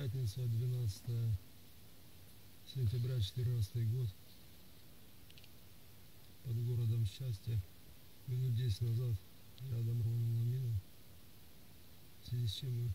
пятница, 12 сентября 14 год. Под городом счастья. Минут 10 назад рядом рванула мина. В связи с чем мы